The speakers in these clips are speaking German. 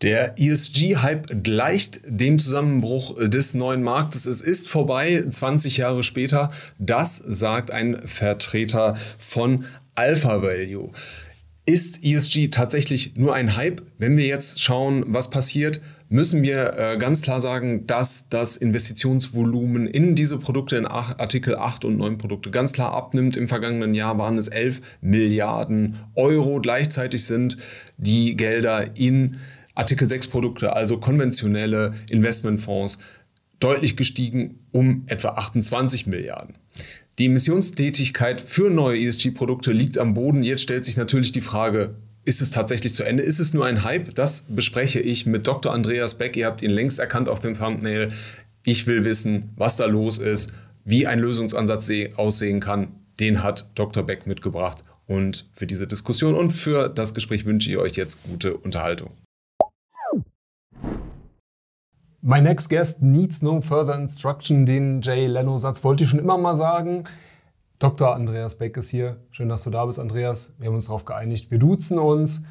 Der ESG-Hype gleicht dem Zusammenbruch des neuen Marktes. Es ist vorbei, 20 Jahre später. Das sagt ein Vertreter von Alpha Value. Ist ESG tatsächlich nur ein Hype? Wenn wir jetzt schauen, was passiert, müssen wir äh, ganz klar sagen, dass das Investitionsvolumen in diese Produkte, in Artikel 8 und 9 Produkte, ganz klar abnimmt. Im vergangenen Jahr waren es 11 Milliarden Euro. Gleichzeitig sind die Gelder in Artikel 6 Produkte, also konventionelle Investmentfonds, deutlich gestiegen um etwa 28 Milliarden. Die Emissionstätigkeit für neue ESG-Produkte liegt am Boden. Jetzt stellt sich natürlich die Frage, ist es tatsächlich zu Ende? Ist es nur ein Hype? Das bespreche ich mit Dr. Andreas Beck. Ihr habt ihn längst erkannt auf dem Thumbnail. Ich will wissen, was da los ist, wie ein Lösungsansatz aussehen kann. Den hat Dr. Beck mitgebracht. Und für diese Diskussion und für das Gespräch wünsche ich euch jetzt gute Unterhaltung. My next guest needs no further instruction. Den Jay Leno-Satz wollte ich schon immer mal sagen. Dr. Andreas Beck ist hier. Schön, dass du da bist, Andreas. Wir haben uns darauf geeinigt, wir duzen uns.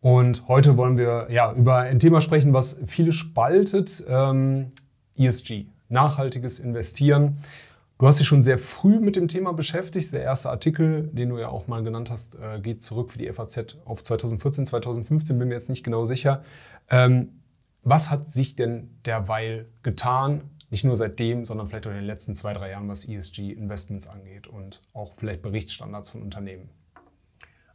Und heute wollen wir ja, über ein Thema sprechen, was viele spaltet. Ähm, ESG, nachhaltiges Investieren. Du hast dich schon sehr früh mit dem Thema beschäftigt. Der erste Artikel, den du ja auch mal genannt hast, äh, geht zurück für die FAZ auf 2014, 2015, bin mir jetzt nicht genau sicher. Ähm, was hat sich denn derweil getan? Nicht nur seitdem, sondern vielleicht auch in den letzten zwei, drei Jahren, was ESG-Investments angeht und auch vielleicht Berichtsstandards von Unternehmen.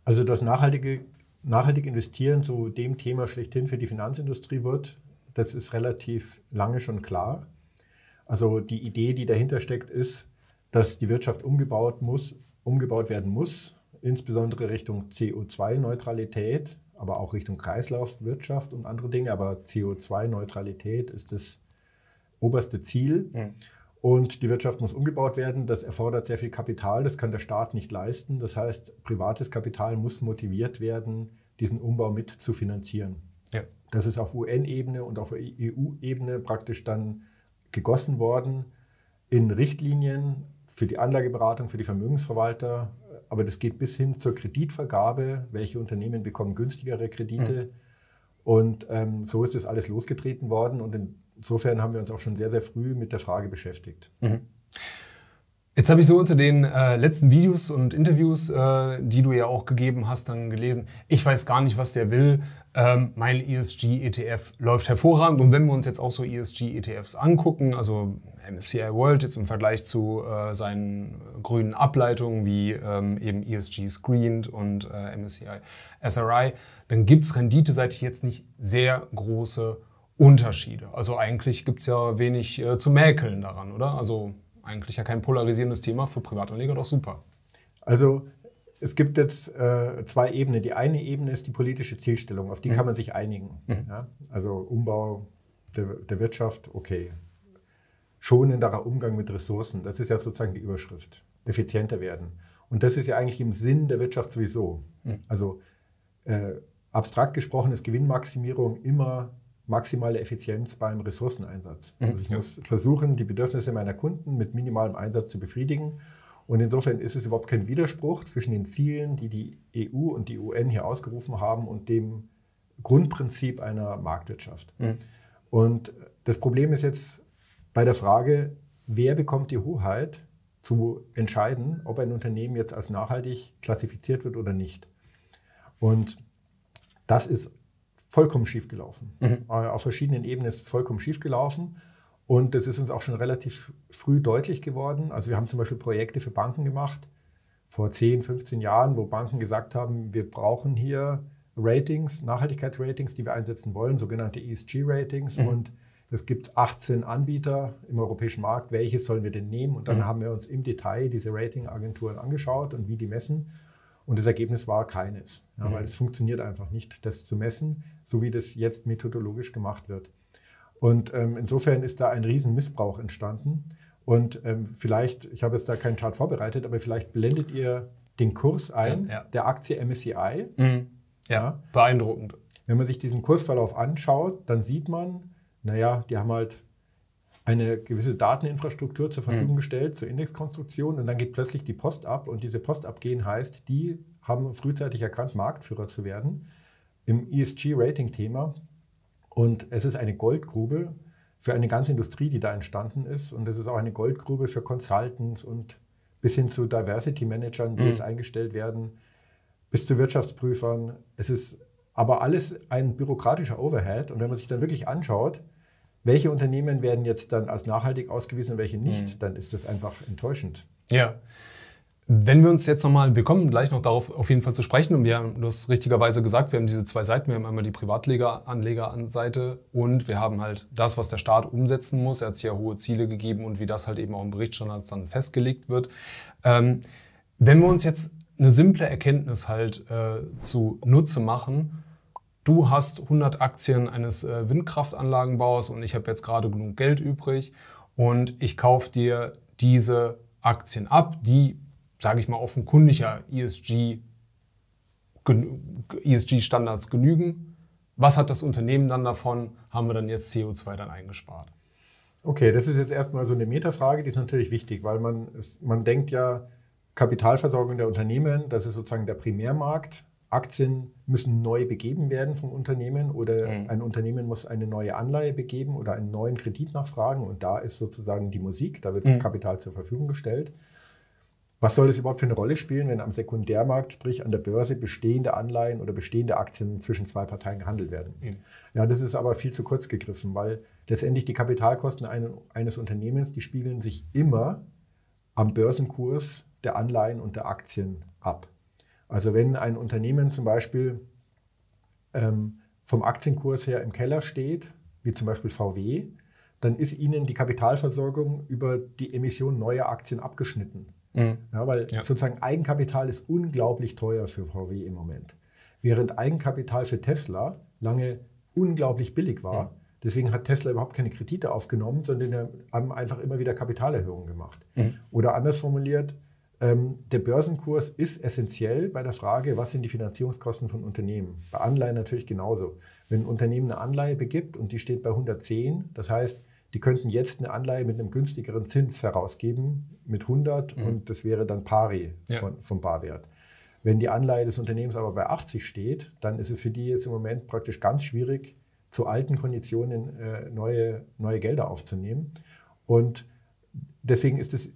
Also das nachhaltige, nachhaltige Investieren zu dem Thema schlechthin für die Finanzindustrie wird, das ist relativ lange schon klar. Also die Idee, die dahinter steckt, ist, dass die Wirtschaft umgebaut, muss, umgebaut werden muss, insbesondere Richtung CO2-Neutralität aber auch Richtung Kreislaufwirtschaft und andere Dinge. Aber CO2-Neutralität ist das oberste Ziel. Mhm. Und die Wirtschaft muss umgebaut werden. Das erfordert sehr viel Kapital. Das kann der Staat nicht leisten. Das heißt, privates Kapital muss motiviert werden, diesen Umbau mit zu finanzieren. Ja. Das ist auf UN-Ebene und auf EU-Ebene praktisch dann gegossen worden in Richtlinien für die Anlageberatung, für die Vermögensverwalter, aber das geht bis hin zur Kreditvergabe. Welche Unternehmen bekommen günstigere Kredite? Mhm. Und ähm, so ist das alles losgetreten worden. Und insofern haben wir uns auch schon sehr, sehr früh mit der Frage beschäftigt. Mhm. Jetzt habe ich so unter den äh, letzten Videos und Interviews, äh, die du ja auch gegeben hast, dann gelesen, ich weiß gar nicht, was der will. Ähm, mein ESG-ETF läuft hervorragend. Und wenn wir uns jetzt auch so ESG-ETFs angucken, also MSCI World jetzt im Vergleich zu äh, seinen grünen Ableitungen wie ähm, eben ESG Screened und äh, MSCI SRI, dann gibt es renditeseitig jetzt nicht sehr große Unterschiede. Also eigentlich gibt es ja wenig äh, zu mäkeln daran, oder? Also eigentlich ja kein polarisierendes Thema für Privatanleger, doch super. Also es gibt jetzt äh, zwei Ebenen. Die eine Ebene ist die politische Zielstellung, auf die mhm. kann man sich einigen. Mhm. Ja? Also Umbau der, der Wirtschaft, okay schonenderer Umgang mit Ressourcen. Das ist ja sozusagen die Überschrift. Effizienter werden. Und das ist ja eigentlich im Sinn der Wirtschaft sowieso. Mhm. Also äh, abstrakt gesprochen ist Gewinnmaximierung immer maximale Effizienz beim Ressourceneinsatz. Mhm. Also ich muss versuchen, die Bedürfnisse meiner Kunden mit minimalem Einsatz zu befriedigen. Und insofern ist es überhaupt kein Widerspruch zwischen den Zielen, die die EU und die UN hier ausgerufen haben, und dem Grundprinzip einer Marktwirtschaft. Mhm. Und das Problem ist jetzt, bei der Frage, wer bekommt die Hoheit zu entscheiden, ob ein Unternehmen jetzt als nachhaltig klassifiziert wird oder nicht. Und das ist vollkommen schiefgelaufen. Mhm. Äh, auf verschiedenen Ebenen ist es vollkommen schiefgelaufen. Und das ist uns auch schon relativ früh deutlich geworden. Also wir haben zum Beispiel Projekte für Banken gemacht, vor 10, 15 Jahren, wo Banken gesagt haben, wir brauchen hier Ratings, Nachhaltigkeitsratings, die wir einsetzen wollen, sogenannte ESG-Ratings. Mhm. Und es gibt 18 Anbieter im europäischen Markt. Welches sollen wir denn nehmen? Und dann mhm. haben wir uns im Detail diese Ratingagenturen angeschaut und wie die messen. Und das Ergebnis war keines, ja, mhm. weil es funktioniert einfach nicht, das zu messen, so wie das jetzt methodologisch gemacht wird. Und ähm, insofern ist da ein Riesenmissbrauch entstanden. Und ähm, vielleicht, ich habe jetzt da keinen Chart vorbereitet, aber vielleicht blendet ihr den Kurs ein, ja, ja. der Aktie MSCI. Mhm. Ja, beeindruckend. Wenn man sich diesen Kursverlauf anschaut, dann sieht man, naja, die haben halt eine gewisse Dateninfrastruktur zur Verfügung mhm. gestellt zur Indexkonstruktion und dann geht plötzlich die Post ab und diese Post abgehen heißt, die haben frühzeitig erkannt, Marktführer zu werden im ESG-Rating-Thema Und es ist eine Goldgrube für eine ganze Industrie, die da entstanden ist. Und es ist auch eine Goldgrube für Consultants und bis hin zu Diversity Managern, die mhm. jetzt eingestellt werden, bis zu Wirtschaftsprüfern. Es ist aber alles ein bürokratischer Overhead. Und wenn man sich dann wirklich anschaut, welche Unternehmen werden jetzt dann als nachhaltig ausgewiesen und welche nicht, mhm. dann ist das einfach enttäuschend. Ja. Wenn wir uns jetzt nochmal, wir kommen gleich noch darauf auf jeden Fall zu sprechen und wir haben, du hast richtigerweise gesagt, wir haben diese zwei Seiten, wir haben einmal die Privatlegeranlegerseite und wir haben halt das, was der Staat umsetzen muss. Er hat ja hohe Ziele gegeben und wie das halt eben auch im Berichtsstandards dann festgelegt wird. Ähm, wenn wir uns jetzt eine simple Erkenntnis halt äh, zu Nutze machen, du hast 100 Aktien eines äh, Windkraftanlagenbaus und ich habe jetzt gerade genug Geld übrig und ich kaufe dir diese Aktien ab, die sage ich mal, offenkundiger ESG, ESG-Standards genügen. Was hat das Unternehmen dann davon? Haben wir dann jetzt CO2 dann eingespart? Okay, das ist jetzt erstmal so eine Metafrage, die ist natürlich wichtig, weil man, man denkt ja, Kapitalversorgung der Unternehmen, das ist sozusagen der Primärmarkt. Aktien müssen neu begeben werden vom Unternehmen oder mhm. ein Unternehmen muss eine neue Anleihe begeben oder einen neuen Kredit nachfragen und da ist sozusagen die Musik, da wird mhm. Kapital zur Verfügung gestellt. Was soll es überhaupt für eine Rolle spielen, wenn am Sekundärmarkt, sprich an der Börse, bestehende Anleihen oder bestehende Aktien zwischen zwei Parteien gehandelt werden? Mhm. Ja, das ist aber viel zu kurz gegriffen, weil letztendlich die Kapitalkosten eines Unternehmens, die spiegeln sich immer am Börsenkurs der Anleihen und der Aktien ab. Also wenn ein Unternehmen zum Beispiel ähm, vom Aktienkurs her im Keller steht, wie zum Beispiel VW, dann ist ihnen die Kapitalversorgung über die Emission neuer Aktien abgeschnitten. Mhm. Ja, weil ja. sozusagen Eigenkapital ist unglaublich teuer für VW im Moment. Während Eigenkapital für Tesla lange unglaublich billig war. Mhm. Deswegen hat Tesla überhaupt keine Kredite aufgenommen, sondern haben einfach immer wieder Kapitalerhöhungen gemacht. Mhm. Oder anders formuliert, der Börsenkurs ist essentiell bei der Frage, was sind die Finanzierungskosten von Unternehmen. Bei Anleihen natürlich genauso. Wenn ein Unternehmen eine Anleihe begibt und die steht bei 110, das heißt, die könnten jetzt eine Anleihe mit einem günstigeren Zins herausgeben, mit 100 mhm. und das wäre dann pari ja. von, vom Barwert. Wenn die Anleihe des Unternehmens aber bei 80 steht, dann ist es für die jetzt im Moment praktisch ganz schwierig, zu alten Konditionen äh, neue, neue Gelder aufzunehmen. Und deswegen ist es,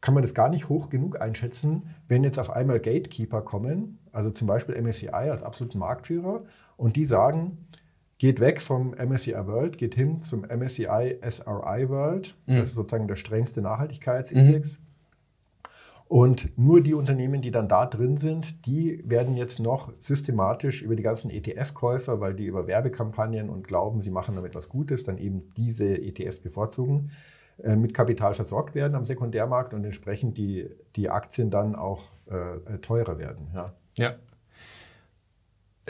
kann man das gar nicht hoch genug einschätzen, wenn jetzt auf einmal Gatekeeper kommen, also zum Beispiel MSCI als absoluten Marktführer, und die sagen, geht weg vom MSCI World, geht hin zum MSCI SRI World. Mhm. Das ist sozusagen der strengste Nachhaltigkeitsindex. Mhm. Und nur die Unternehmen, die dann da drin sind, die werden jetzt noch systematisch über die ganzen ETF-Käufer, weil die über Werbekampagnen und glauben, sie machen damit was Gutes, dann eben diese ETFs bevorzugen, äh, mit Kapital versorgt werden am Sekundärmarkt und entsprechend die, die Aktien dann auch äh, teurer werden. Ja. ja,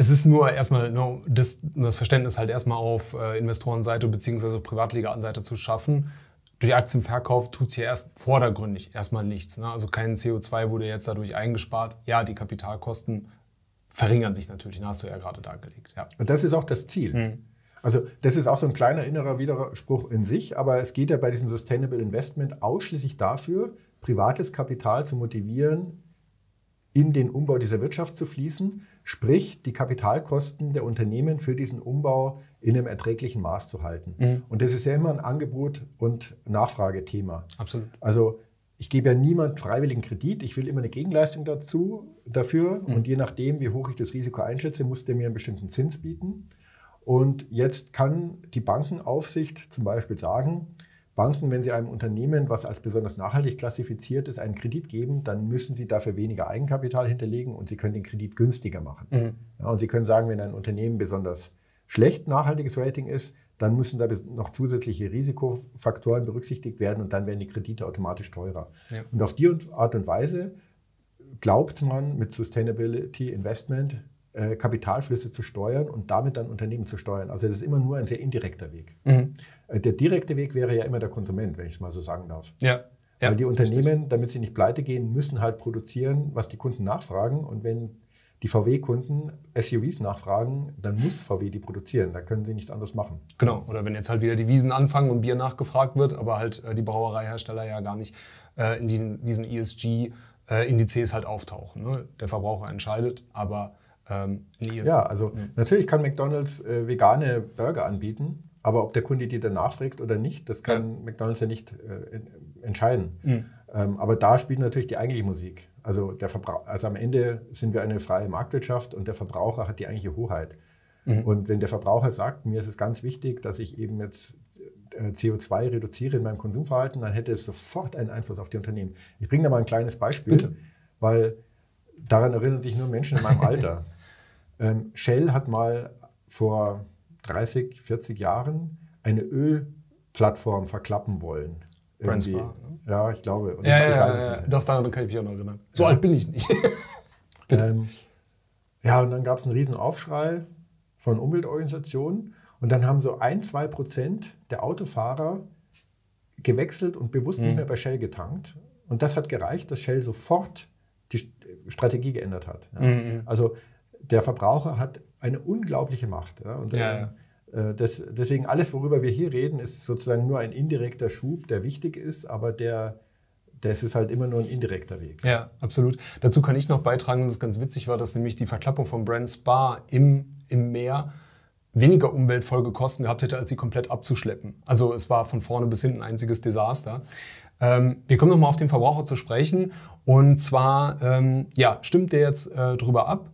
es ist nur erstmal nur das, das Verständnis halt erstmal auf äh, Investorenseite bzw. Privatlegeranseite zu schaffen. Durch Aktienverkauf tut es hier erst vordergründig erstmal nichts. Ne? Also kein CO2 wurde jetzt dadurch eingespart. Ja, die Kapitalkosten verringern sich natürlich, das hast du ja gerade dargelegt. Ja. Und das ist auch das Ziel. Mhm. Also das ist auch so ein kleiner innerer Widerspruch in sich, aber es geht ja bei diesem Sustainable Investment ausschließlich dafür, privates Kapital zu motivieren, in den Umbau dieser Wirtschaft zu fließen, sprich die Kapitalkosten der Unternehmen für diesen Umbau in einem erträglichen Maß zu halten. Mhm. Und das ist ja immer ein Angebot- und Nachfragethema. Absolut. Also ich gebe ja niemand freiwilligen Kredit, ich will immer eine Gegenleistung dazu, dafür mhm. und je nachdem, wie hoch ich das Risiko einschätze, muss der mir einen bestimmten Zins bieten. Und jetzt kann die Bankenaufsicht zum Beispiel sagen, Banken, wenn sie einem Unternehmen, was als besonders nachhaltig klassifiziert ist, einen Kredit geben, dann müssen sie dafür weniger Eigenkapital hinterlegen und sie können den Kredit günstiger machen. Mhm. Ja, und sie können sagen, wenn ein Unternehmen besonders schlecht nachhaltiges Rating ist, dann müssen da noch zusätzliche Risikofaktoren berücksichtigt werden und dann werden die Kredite automatisch teurer. Ja. Und auf die Art und Weise glaubt man mit Sustainability Investment äh, Kapitalflüsse zu steuern und damit dann Unternehmen zu steuern. Also das ist immer nur ein sehr indirekter Weg. Mhm. Äh, der direkte Weg wäre ja immer der Konsument, wenn ich es mal so sagen darf. Ja. Weil die Unternehmen, richtig. damit sie nicht pleite gehen, müssen halt produzieren, was die Kunden nachfragen. Und wenn die VW-Kunden SUVs nachfragen, dann muss VW die produzieren. Da können sie nichts anderes machen. Genau. Oder wenn jetzt halt wieder die Wiesen anfangen und Bier nachgefragt wird, aber halt äh, die Brauereihersteller ja gar nicht in die, diesen ESG-Indizes halt auftauchen. Ne? Der Verbraucher entscheidet, aber Ähm, ja, also mhm. natürlich kann McDonald's äh, vegane Burger anbieten, aber ob der Kunde die danach fragt oder nicht, das kann ja. McDonald's ja nicht äh, entscheiden. Mhm. Ähm, aber da spielt natürlich die eigentliche Musik. Also, der Verbrauch, also am Ende sind wir eine freie Marktwirtschaft und der Verbraucher hat die eigentliche Hoheit. Mhm. Und wenn der Verbraucher sagt, mir ist es ganz wichtig, dass ich eben jetzt äh, CO2 reduziere in meinem Konsumverhalten, dann hätte es sofort einen Einfluss auf die Unternehmen. Ich bringe da mal ein kleines Beispiel, Bitte. weil daran erinnern sich nur Menschen in meinem Alter. Ähm, Shell hat mal vor 30, 40 Jahren eine Ölplattform verklappen wollen. Brandspa, ne? Ja, ich glaube. Und ja, ich ja, ja, ja. Doch, daran kann ich mich auch noch erinnern. So ja. alt bin ich nicht. ähm, ja, und dann gab es einen riesen Aufschrei von Umweltorganisationen. Und dann haben so ein, zwei Prozent der Autofahrer gewechselt und bewusst mhm. nicht mehr bei Shell getankt. Und das hat gereicht, dass Shell sofort die Strategie geändert hat. Ja. Mhm. Also der Verbraucher hat eine unglaubliche Macht. Ja. Und ja, äh, das, deswegen alles, worüber wir hier reden, ist sozusagen nur ein indirekter Schub, der wichtig ist, aber der das ist halt immer nur ein indirekter Weg. Ja, absolut. Dazu kann ich noch beitragen, dass es ganz witzig war, dass nämlich die Verklappung von Brand Spa im, im Meer weniger Umweltfolgekosten gehabt hätte, als sie komplett abzuschleppen. Also es war von vorne bis hinten ein einziges Desaster. Ähm, wir kommen nochmal auf den Verbraucher zu sprechen. Und zwar, ähm, ja, stimmt der jetzt äh, drüber ab?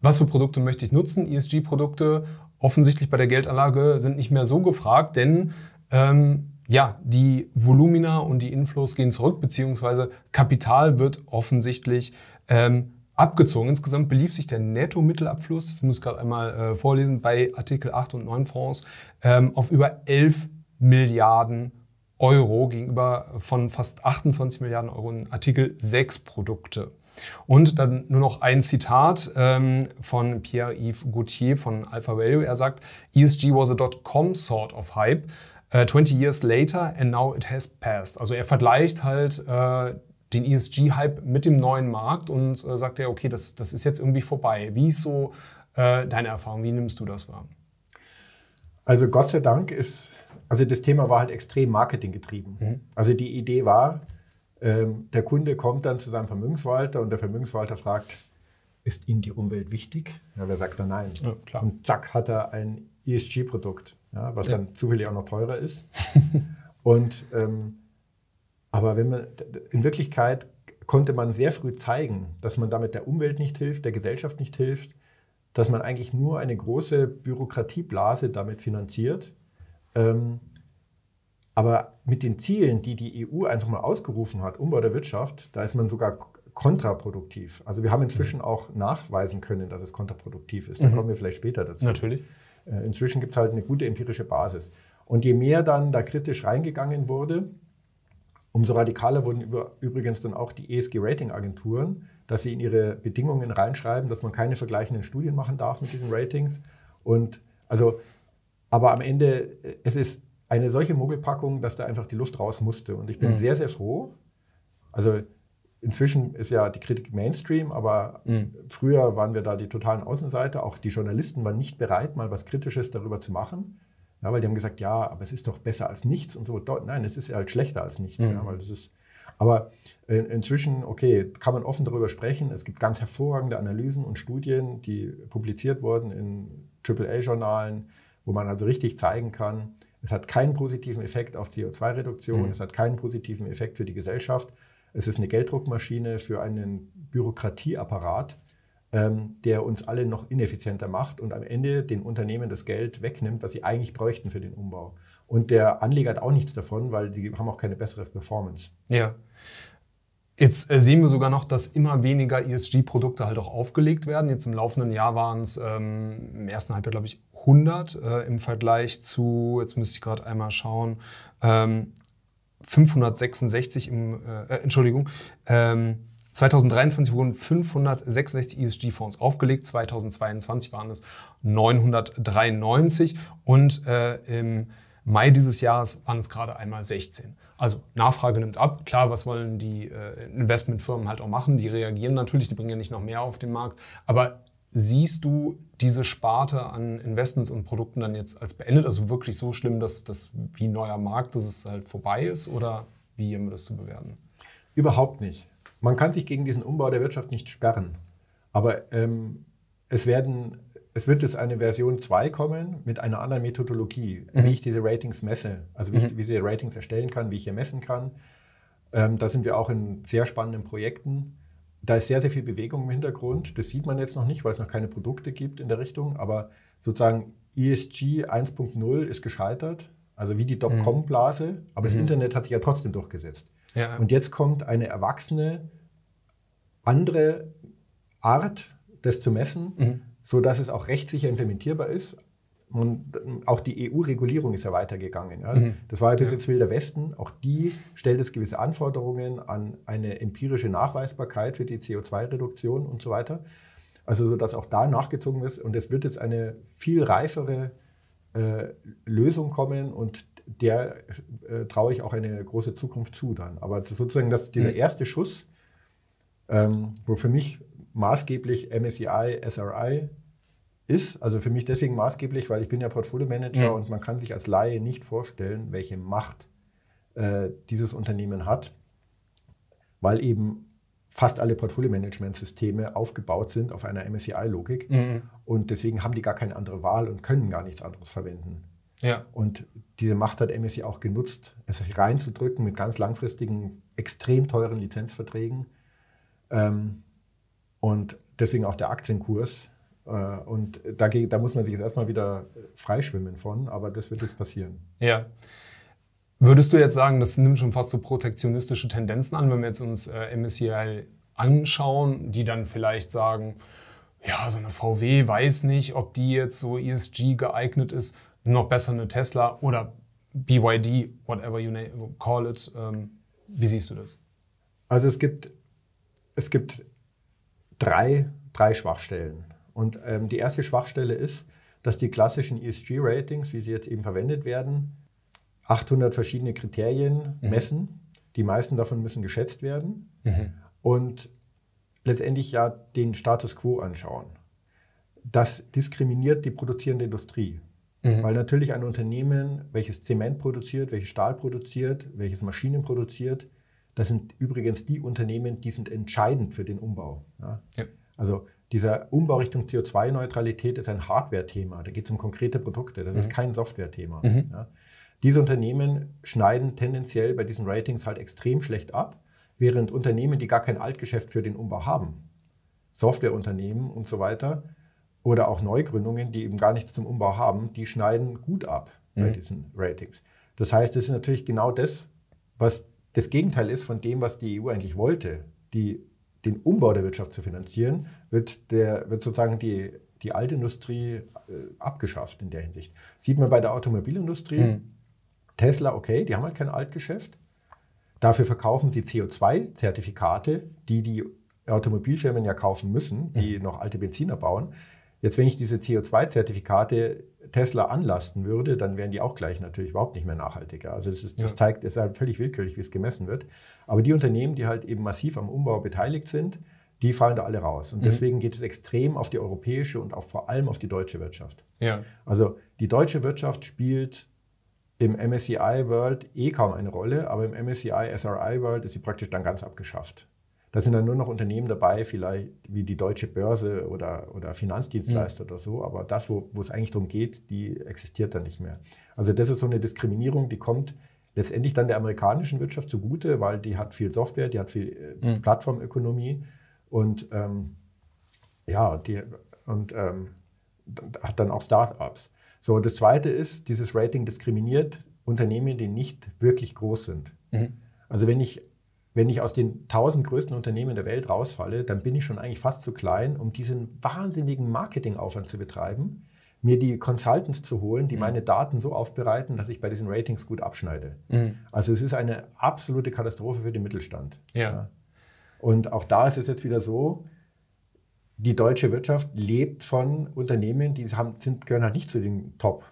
Was für Produkte möchte ich nutzen? ESG-Produkte offensichtlich bei der Geldanlage sind nicht mehr so gefragt, denn ähm, ja, die Volumina und die Inflows gehen zurück, beziehungsweise Kapital wird offensichtlich ähm, abgezogen. Insgesamt belief sich der Netto-Mittelabfluss, das muss ich gerade einmal äh, vorlesen, bei Artikel 8 und 9 Fonds ähm, auf über 11 Milliarden Euro gegenüber von fast 28 Milliarden Euro in Artikel 6 Produkte. Und dann nur noch ein Zitat ähm, von Pierre-Yves Gauthier von Alpha Value. Er sagt, ESG was a dot-com sort of hype. Uh, 20 years later and now it has passed. Also er vergleicht halt äh, den ESG-Hype mit dem neuen Markt und äh, sagt ja, okay, das, das ist jetzt irgendwie vorbei. Wie ist so äh, deine Erfahrung? Wie nimmst du das wahr? Also Gott sei Dank ist, also das Thema war halt extrem marketinggetrieben. Mhm. Also die Idee war, der Kunde kommt dann zu seinem Vermögensverwalter und der Vermögensverwalter fragt, ist Ihnen die Umwelt wichtig? Ja, wer sagt dann nein? Ja, und zack, hat er ein ESG-Produkt, ja, was ja. dann zufällig auch noch teurer ist. und ähm, aber wenn man in Wirklichkeit konnte man sehr früh zeigen, dass man damit der Umwelt nicht hilft, der Gesellschaft nicht hilft, dass man eigentlich nur eine große Bürokratieblase damit finanziert. Ähm, aber mit den Zielen, die die EU einfach mal ausgerufen hat, Umbau der Wirtschaft, da ist man sogar kontraproduktiv. Also wir haben inzwischen auch nachweisen können, dass es kontraproduktiv ist. Da mhm. kommen wir vielleicht später dazu. Natürlich. Äh, inzwischen gibt es halt eine gute empirische Basis. Und je mehr dann da kritisch reingegangen wurde, Umso radikaler wurden über, übrigens dann auch die ESG-Rating-Agenturen, dass sie in ihre Bedingungen reinschreiben, dass man keine vergleichenden Studien machen darf mit diesen Ratings. Und also, aber am Ende, es ist eine solche Mogelpackung, dass da einfach die Luft raus musste. Und ich bin mhm. sehr, sehr froh. Also inzwischen ist ja die Kritik Mainstream, aber mhm. früher waren wir da die totalen Außenseiter. Auch die Journalisten waren nicht bereit, mal was Kritisches darüber zu machen. Ja, weil die haben gesagt, ja, aber es ist doch besser als nichts und so. Nein, es ist halt schlechter als nichts. Mhm. Ja, weil das ist, aber in, inzwischen, okay, kann man offen darüber sprechen. Es gibt ganz hervorragende Analysen und Studien, die publiziert wurden in AAA-Journalen, wo man also richtig zeigen kann, es hat keinen positiven Effekt auf CO2-Reduktion, mhm. es hat keinen positiven Effekt für die Gesellschaft. Es ist eine Gelddruckmaschine für einen Bürokratieapparat, ähm, der uns alle noch ineffizienter macht und am Ende den Unternehmen das Geld wegnimmt, was sie eigentlich bräuchten für den Umbau. Und der Anleger hat auch nichts davon, weil die haben auch keine bessere Performance. Ja. Jetzt äh, sehen wir sogar noch, dass immer weniger ESG-Produkte halt auch aufgelegt werden. Jetzt im laufenden Jahr waren es ähm, im ersten Halbjahr, glaube ich, 100 äh, im Vergleich zu, jetzt müsste ich gerade einmal schauen, ähm, 566 im, äh, äh, Entschuldigung, ähm, 2023 wurden 566 ESG-Fonds aufgelegt, 2022 waren es 993 und äh, im Mai dieses Jahres waren es gerade einmal 16. Also Nachfrage nimmt ab. Klar, was wollen die äh, Investmentfirmen halt auch machen? Die reagieren natürlich, die bringen ja nicht noch mehr auf den Markt. Aber siehst du diese Sparte an Investments und Produkten dann jetzt als beendet? Also wirklich so schlimm, dass das wie ein neuer Markt, dass es halt vorbei ist? Oder wie haben wir das zu bewerten? Überhaupt nicht. Man kann sich gegen diesen Umbau der Wirtschaft nicht sperren. Aber ähm, es werden es wird jetzt eine Version 2 kommen mit einer anderen Methodologie, mhm. wie ich diese Ratings messe, also wie, mhm. ich, wie ich diese Ratings erstellen kann, wie ich hier messen kann. Ähm, da sind wir auch in sehr spannenden Projekten. Da ist sehr, sehr viel Bewegung im Hintergrund. Das sieht man jetzt noch nicht, weil es noch keine Produkte gibt in der Richtung. Aber sozusagen ESG 1.0 ist gescheitert, also wie die Dotcom-Blase. Aber mhm. das Internet hat sich ja trotzdem durchgesetzt. Ja. Und jetzt kommt eine erwachsene, andere Art, das zu messen, mhm so dass es auch rechtssicher implementierbar ist. Und auch die EU-Regulierung ist ja weitergegangen. Ja. Mhm. Das war ja bis jetzt Wilder Westen. Auch die stellt jetzt gewisse Anforderungen an eine empirische Nachweisbarkeit für die CO2-Reduktion und so weiter. Also, so dass auch da nachgezogen ist. Und es wird jetzt eine viel reifere äh, Lösung kommen und der äh, traue ich auch eine große Zukunft zu dann. Aber sozusagen dass dieser mhm. erste Schuss, ähm, wo für mich maßgeblich MSCI, SRI ist. Also für mich deswegen maßgeblich, weil ich bin ja Portfolio-Manager mhm. und man kann sich als Laie nicht vorstellen, welche Macht äh, dieses Unternehmen hat, weil eben fast alle Portfolio-Management-Systeme aufgebaut sind auf einer MSCI-Logik mhm. und deswegen haben die gar keine andere Wahl und können gar nichts anderes verwenden. Ja. Und diese Macht hat MSCI auch genutzt, es reinzudrücken mit ganz langfristigen, extrem teuren Lizenzverträgen. Ähm, und deswegen auch der Aktienkurs. Äh, und da, da muss man sich jetzt erstmal wieder freischwimmen von, aber das wird jetzt passieren. Ja. Würdest du jetzt sagen, das nimmt schon fast so protektionistische Tendenzen an, wenn wir jetzt uns äh, MSCI anschauen, die dann vielleicht sagen, ja, so eine VW weiß nicht, ob die jetzt so ESG geeignet ist, noch besser eine Tesla oder BYD, whatever you call it. Ähm, wie siehst du das? Also es gibt, es gibt drei, drei Schwachstellen. Und ähm, die erste Schwachstelle ist, dass die klassischen ESG-Ratings, wie sie jetzt eben verwendet werden, 800 verschiedene Kriterien mhm. messen. Die meisten davon müssen geschätzt werden. Mhm. Und letztendlich ja den Status quo anschauen. Das diskriminiert die produzierende Industrie. Mhm. Weil natürlich ein Unternehmen, welches Zement produziert, welches Stahl produziert, welches Maschinen produziert, das sind übrigens die Unternehmen, die sind entscheidend für den Umbau. Ja? Ja. Also dieser Umbau Richtung CO2-Neutralität ist ein Hardware-Thema. Da geht es um konkrete Produkte. Das mhm. ist kein Software-Thema. Mhm. Ja? Diese Unternehmen schneiden tendenziell bei diesen Ratings halt extrem schlecht ab, während Unternehmen, die gar kein Altgeschäft für den Umbau haben, Softwareunternehmen und so weiter, oder auch Neugründungen, die eben gar nichts zum Umbau haben, die schneiden gut ab mhm. bei diesen Ratings. Das heißt, es ist natürlich genau das, was das Gegenteil ist von dem, was die EU eigentlich wollte, die, den Umbau der Wirtschaft zu finanzieren, wird, der, wird sozusagen die, die Altindustrie äh, abgeschafft in der Hinsicht. Sieht man bei der Automobilindustrie. Mhm. Tesla, okay, die haben halt kein Altgeschäft. Dafür verkaufen sie CO2-Zertifikate, die die Automobilfirmen ja kaufen müssen, die mhm. noch alte Benziner bauen. Jetzt, wenn ich diese CO2-Zertifikate Tesla anlasten würde, dann wären die auch gleich natürlich überhaupt nicht mehr nachhaltiger. Also das, ist, das ja. zeigt, es ist halt völlig willkürlich, wie es gemessen wird. Aber die Unternehmen, die halt eben massiv am Umbau beteiligt sind, die fallen da alle raus. Und mhm. deswegen geht es extrem auf die europäische und auch vor allem auf die deutsche Wirtschaft. Ja. Also die deutsche Wirtschaft spielt im MSCI World eh kaum eine Rolle, aber im MSCI SRI World ist sie praktisch dann ganz abgeschafft. Da sind dann nur noch Unternehmen dabei, vielleicht wie die Deutsche Börse oder, oder Finanzdienstleister mhm. oder so. Aber das, wo, wo es eigentlich darum geht, die existiert dann nicht mehr. Also das ist so eine Diskriminierung, die kommt letztendlich dann der amerikanischen Wirtschaft zugute, weil die hat viel Software, die hat viel äh, mhm. Plattformökonomie und ähm, ja, die und ähm, hat dann auch Startups. So, das zweite ist, dieses Rating diskriminiert Unternehmen, die nicht wirklich groß sind. Mhm. Also wenn ich wenn ich aus den 1000 größten Unternehmen der Welt rausfalle, dann bin ich schon eigentlich fast zu klein, um diesen wahnsinnigen Marketingaufwand zu betreiben, mir die Consultants zu holen, die mhm. meine Daten so aufbereiten, dass ich bei diesen Ratings gut abschneide. Mhm. Also es ist eine absolute Katastrophe für den Mittelstand. Ja. ja. Und auch da ist es jetzt wieder so, die deutsche Wirtschaft lebt von Unternehmen, die haben, sind, gehören halt nicht zu den Top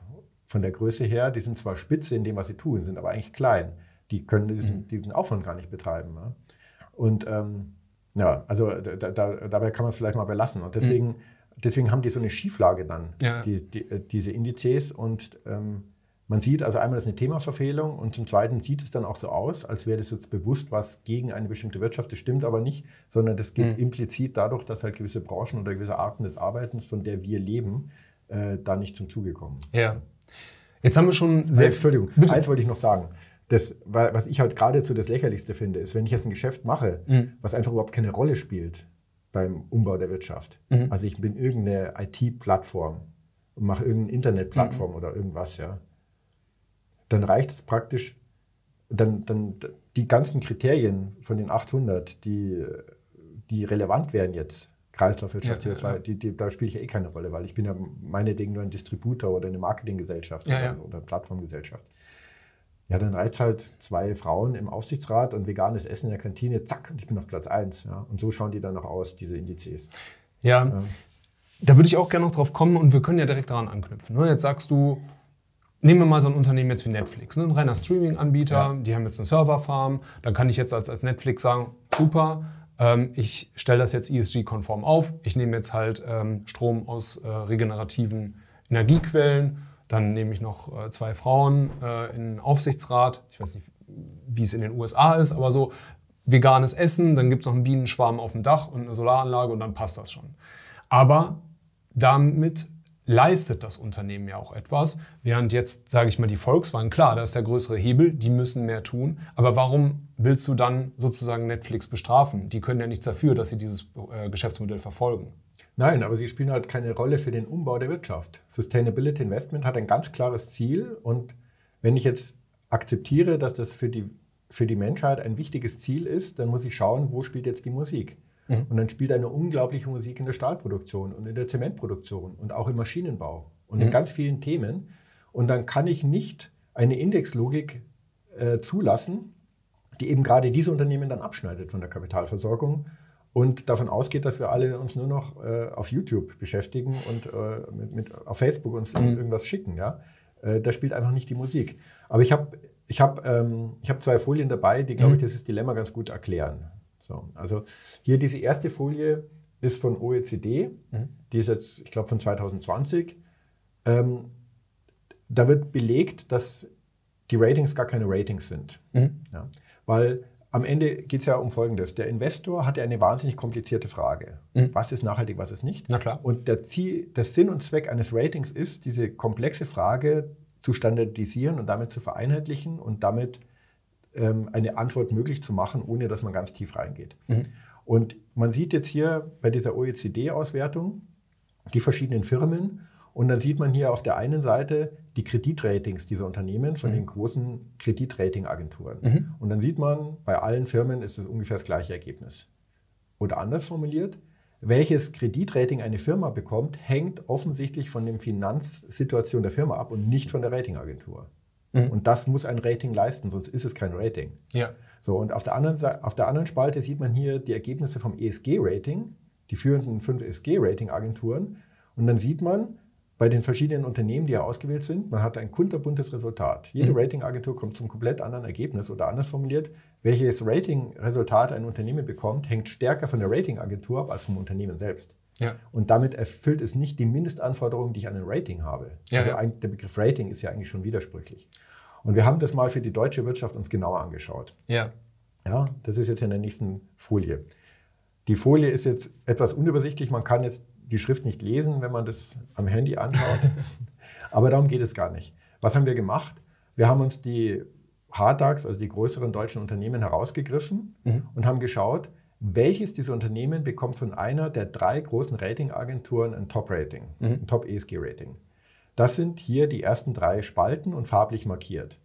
von der Größe her. Die sind zwar spitze in dem, was sie tun, sind aber eigentlich klein die können diesen, mhm. diesen Aufwand gar nicht betreiben. Ne? Und ähm, ja, also da, da, dabei kann man es vielleicht mal belassen. Und deswegen, mhm. deswegen haben die so eine Schieflage dann, ja. die, die, äh, diese Indizes. Und ähm, Man sieht also einmal, das ist eine Themaverfehlung und zum Zweiten sieht es dann auch so aus, als wäre das jetzt bewusst was gegen eine bestimmte Wirtschaft. Das stimmt aber nicht, sondern das geht mhm. implizit dadurch, dass halt gewisse Branchen oder gewisse Arten des Arbeitens, von der wir leben, äh, da nicht zum Zuge kommen. Ja. Jetzt haben wir schon sehr. Entschuldigung, Bitte. eins wollte ich noch sagen. Das, was ich halt geradezu das Lächerlichste finde, ist, wenn ich jetzt ein Geschäft mache, mhm. was einfach überhaupt keine Rolle spielt beim Umbau der Wirtschaft. Mhm. Also ich bin irgendeine IT-Plattform und mache irgendeine Internetplattform mhm. oder irgendwas, ja. Dann reicht es praktisch, dann, dann die ganzen Kriterien von den 800, die, die relevant wären jetzt, Kreislaufwirtschaft, ja, CO2, ja. Die, die, da spiele ich ja eh keine Rolle, weil ich bin ja meinetwegen nur ein Distributor oder eine Marketinggesellschaft ja, oder, oder Plattformgesellschaft. Ja, dann reizt halt zwei Frauen im Aufsichtsrat und veganes Essen in der Kantine, zack, und ich bin auf Platz 1. Ja. Und so schauen die dann noch aus, diese Indizes. Ja, ja. da würde ich auch gerne noch drauf kommen und wir können ja direkt daran anknüpfen. Ne? Jetzt sagst du, nehmen wir mal so ein Unternehmen jetzt wie Netflix, ne? ein reiner Streaming-Anbieter, ja. die haben jetzt eine Serverfarm, dann kann ich jetzt als, als Netflix sagen, super, ähm, ich stelle das jetzt ESG-konform auf, ich nehme jetzt halt ähm, Strom aus äh, regenerativen Energiequellen dann nehme ich noch äh, zwei Frauen äh, in den Aufsichtsrat. Ich weiß nicht, wie es in den USA ist, aber so veganes Essen, dann gibt es noch einen Bienenschwarm auf dem Dach und eine Solaranlage und dann passt das schon. Aber damit leistet das Unternehmen ja auch etwas, während jetzt, sage ich mal, die Volkswagen, klar, da ist der größere Hebel, die müssen mehr tun, aber warum willst du dann sozusagen Netflix bestrafen? Die können ja nichts dafür, dass sie dieses äh, Geschäftsmodell verfolgen. Nein, aber sie spielen halt keine Rolle für den Umbau der Wirtschaft. Sustainability Investment hat ein ganz klares Ziel und wenn ich jetzt akzeptiere, dass das für die, für die Menschheit ein wichtiges Ziel ist, dann muss ich schauen, wo spielt jetzt die Musik. Mhm. Und dann spielt eine unglaubliche Musik in der Stahlproduktion und in der Zementproduktion und auch im Maschinenbau und mhm. in ganz vielen Themen. Und dann kann ich nicht eine Indexlogik äh, zulassen, die eben gerade diese Unternehmen dann abschneidet von der Kapitalversorgung und davon ausgeht, dass wir alle uns nur noch äh, auf YouTube beschäftigen und äh, mit, mit, auf Facebook uns mhm. irgendwas schicken. Ja? Äh, da spielt einfach nicht die Musik. Aber ich habe ich hab, ähm, hab zwei Folien dabei, die, glaube ich, mhm. dieses Dilemma ganz gut erklären. So, also hier diese erste Folie ist von OECD, mhm. die ist jetzt, ich glaube, von 2020. Ähm, da wird belegt, dass die Ratings gar keine Ratings sind. Mhm. Ja, weil am Ende geht es ja um Folgendes. Der Investor hat ja eine wahnsinnig komplizierte Frage. Mhm. Was ist nachhaltig, was ist nicht? Na klar. Und der, Ziel, der Sinn und Zweck eines Ratings ist, diese komplexe Frage zu standardisieren und damit zu vereinheitlichen und damit ähm, eine Antwort möglich zu machen, ohne dass man ganz tief reingeht. Mhm. Und man sieht jetzt hier bei dieser OECD-Auswertung die verschiedenen Firmen und dann sieht man hier auf der einen Seite die Kreditratings dieser Unternehmen von mhm. den großen Kreditratingagenturen. Mhm. Und dann sieht man, bei allen Firmen ist es ungefähr das gleiche Ergebnis. Oder anders formuliert, welches Kreditrating eine Firma bekommt, hängt offensichtlich von der Finanzsituation der Firma ab und nicht von der Ratingagentur. Mhm. Und das muss ein Rating leisten, sonst ist es kein Rating. Ja. So, und auf der, anderen, auf der anderen Spalte sieht man hier die Ergebnisse vom ESG-Rating, die führenden fünf ESG-Rating-Agenturen. Und dann sieht man, bei den verschiedenen Unternehmen, die ja ausgewählt sind. Man hat ein kunterbuntes Resultat. Jede mhm. Ratingagentur kommt zum komplett anderen Ergebnis oder anders formuliert, welches Ratingresultat ein Unternehmen bekommt, hängt stärker von der Ratingagentur ab als vom Unternehmen selbst. Ja. Und damit erfüllt es nicht die Mindestanforderungen, die ich an ein Rating habe. Ja, also ja. der Begriff Rating ist ja eigentlich schon widersprüchlich. Und wir haben das mal für die deutsche Wirtschaft uns genauer angeschaut. Ja. Ja, das ist jetzt in der nächsten Folie. Die Folie ist jetzt etwas unübersichtlich. Man kann jetzt die Schrift nicht lesen, wenn man das am Handy anschaut. Aber darum geht es gar nicht. Was haben wir gemacht? Wir haben uns die HDAX, also die größeren deutschen Unternehmen, herausgegriffen mhm. und haben geschaut, welches dieser Unternehmen bekommt von einer der drei großen Ratingagenturen ein Top-Rating, mhm. ein Top-ESG-Rating. Das sind hier die ersten drei Spalten und farblich markiert.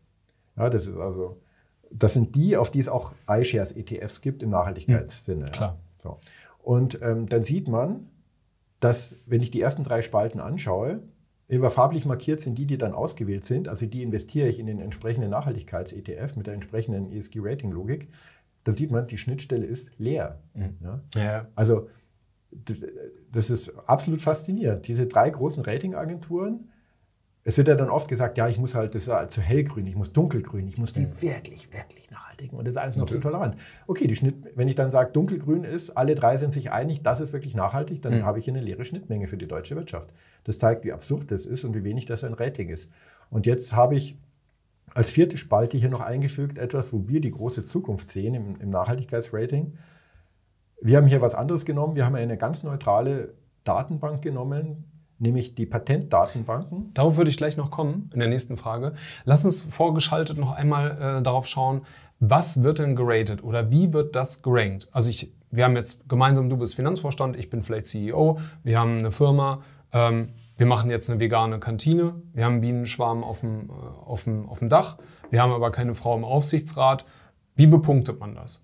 Ja, das ist also, das sind die, auf die es auch iShares ETFs gibt im Nachhaltigkeitssinne. Mhm, klar. Ja. So. Und ähm, dann sieht man, dass, wenn ich die ersten drei Spalten anschaue, über farblich markiert sind die, die dann ausgewählt sind, also die investiere ich in den entsprechenden Nachhaltigkeits-ETF mit der entsprechenden ESG-Rating-Logik, dann sieht man, die Schnittstelle ist leer. Mhm. Ja? Ja. Also das, das, ist absolut faszinierend. Diese drei großen Ratingagenturen es wird ja dann oft gesagt, ja, ich muss halt, das ist halt zu hellgrün, ich muss dunkelgrün, ich muss die mhm. wirklich, wirklich nachhaltigen. Und das ist alles noch Natürlich. so tolerant. Okay, die Schnitt, wenn ich dann sage, dunkelgrün ist, alle drei sind sich einig, das ist wirklich nachhaltig, dann mhm. habe ich eine leere Schnittmenge für die deutsche Wirtschaft. Das zeigt, wie absurd das ist und wie wenig das ein Rating ist. Und jetzt habe ich als vierte Spalte hier noch eingefügt etwas, wo wir die große Zukunft sehen im, im Nachhaltigkeitsrating. Wir haben hier was anderes genommen. Wir haben eine ganz neutrale Datenbank genommen, nämlich die Patentdatenbanken. Darauf würde ich gleich noch kommen in der nächsten Frage. Lass uns vorgeschaltet noch einmal äh, darauf schauen, was wird denn geratet oder wie wird das gerankt? Also ich, wir haben jetzt gemeinsam, du bist Finanzvorstand, ich bin vielleicht CEO, wir haben eine Firma, ähm, wir machen jetzt eine vegane Kantine, wir haben einen Bienenschwarm auf dem, äh, auf, dem, auf dem Dach, wir haben aber keine Frau im Aufsichtsrat. Wie bepunktet man das?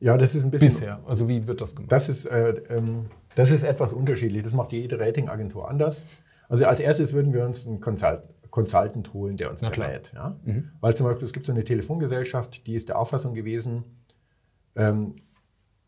Ja, das ist ein bisschen. Bisher, also wie wird das gemacht? Das ist, äh, ähm, das ist etwas unterschiedlich. Das macht jede Ratingagentur anders. Also als erstes würden wir uns einen Consult Consultant holen, der uns berät. Ja? Mhm. Weil zum Beispiel es gibt so eine Telefongesellschaft, die ist der Auffassung gewesen, ähm,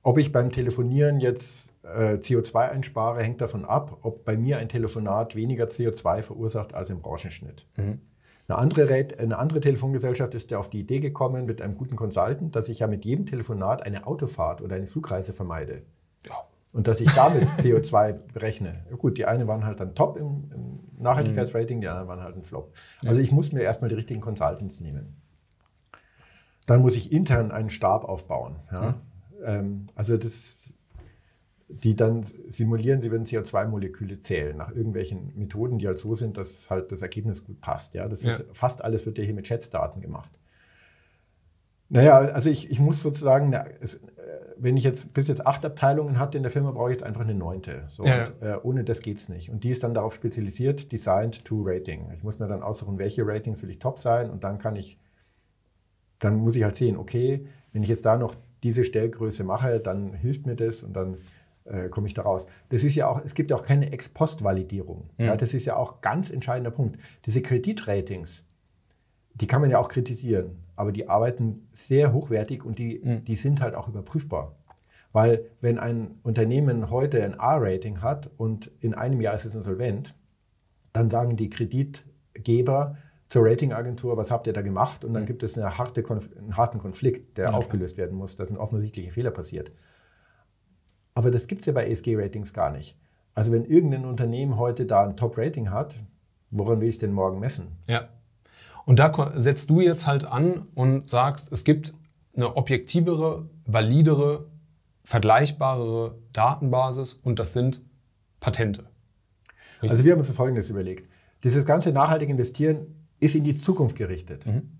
ob ich beim Telefonieren jetzt äh, CO2 einspare, hängt davon ab, ob bei mir ein Telefonat weniger CO2 verursacht als im Branchenschnitt. Mhm. Eine andere, eine andere Telefongesellschaft ist ja auf die Idee gekommen mit einem guten Consultant, dass ich ja mit jedem Telefonat eine Autofahrt oder eine Flugreise vermeide. Und dass ich damit CO2 berechne. Gut, die einen waren halt dann top im, im Nachhaltigkeitsrating, die anderen waren halt ein Flop. Also ich muss mir erstmal die richtigen Consultants nehmen. Dann muss ich intern einen Stab aufbauen. Ja? Mhm. Ähm, also das die dann simulieren, sie würden CO2-Moleküle zählen nach irgendwelchen Methoden, die halt so sind, dass halt das Ergebnis gut passt. Ja, das ja. Ist, fast alles wird ja hier mit Schätzdaten gemacht. Naja, also ich, ich muss sozusagen, na, es, äh, wenn ich jetzt bis jetzt acht Abteilungen hatte in der Firma, brauche ich jetzt einfach eine neunte. So, ja. und, äh, ohne das geht es nicht. Und die ist dann darauf spezialisiert, designed to Rating. Ich muss mir dann aussuchen, welche Ratings will ich top sein und dann kann ich, dann muss ich halt sehen, okay, wenn ich jetzt da noch diese Stellgröße mache, dann hilft mir das und dann äh, komme ich da raus. Das ist ja auch, es gibt ja auch keine Ex-Post-Validierung. Mhm. Ja, das ist ja auch ganz entscheidender Punkt. Diese Kreditratings, die kann man ja auch kritisieren, aber die arbeiten sehr hochwertig und die, mhm. die sind halt auch überprüfbar. Weil wenn ein Unternehmen heute ein A-Rating hat und in einem Jahr ist es insolvent, dann sagen die Kreditgeber zur Ratingagentur, was habt ihr da gemacht? Und dann mhm. gibt es eine harte einen harten Konflikt, der ja, aufgelöst werden muss. Da sind offensichtliche Fehler passiert. Aber das gibt es ja bei ESG-Ratings gar nicht. Also wenn irgendein Unternehmen heute da ein Top-Rating hat, woran will ich denn morgen messen? Ja. Und da setzt du jetzt halt an und sagst, es gibt eine objektivere, validere, vergleichbarere Datenbasis und das sind Patente. Richtig? Also wir haben uns Folgendes überlegt. Dieses ganze nachhaltige Investieren ist in die Zukunft gerichtet. Mhm.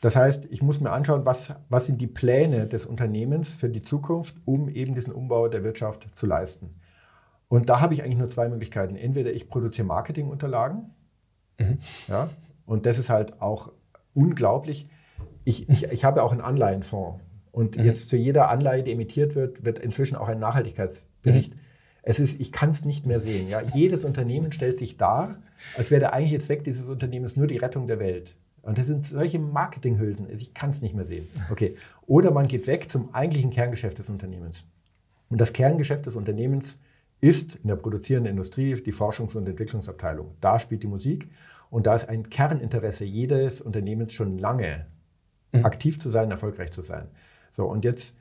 Das heißt, ich muss mir anschauen, was, was sind die Pläne des Unternehmens für die Zukunft, um eben diesen Umbau der Wirtschaft zu leisten. Und da habe ich eigentlich nur zwei Möglichkeiten. Entweder ich produziere Marketingunterlagen, mhm. ja, und das ist halt auch unglaublich. Ich, ich, ich habe auch einen Anleihenfonds. Und mhm. jetzt zu jeder Anleihe, die emittiert wird, wird inzwischen auch ein Nachhaltigkeitsbericht. Mhm. Es ist, ich kann es nicht mehr sehen. Ja. Jedes Unternehmen stellt sich dar, als wäre der eigentliche Zweck dieses Unternehmens nur die Rettung der Welt. Und das sind solche Marketinghülsen. Ich kann es nicht mehr sehen. Okay. Oder man geht weg zum eigentlichen Kerngeschäft des Unternehmens. Und das Kerngeschäft des Unternehmens ist in der produzierenden Industrie die Forschungs- und Entwicklungsabteilung. Da spielt die Musik. Und da ist ein Kerninteresse jedes Unternehmens schon lange, mhm. aktiv zu sein, erfolgreich zu sein. So, und jetzt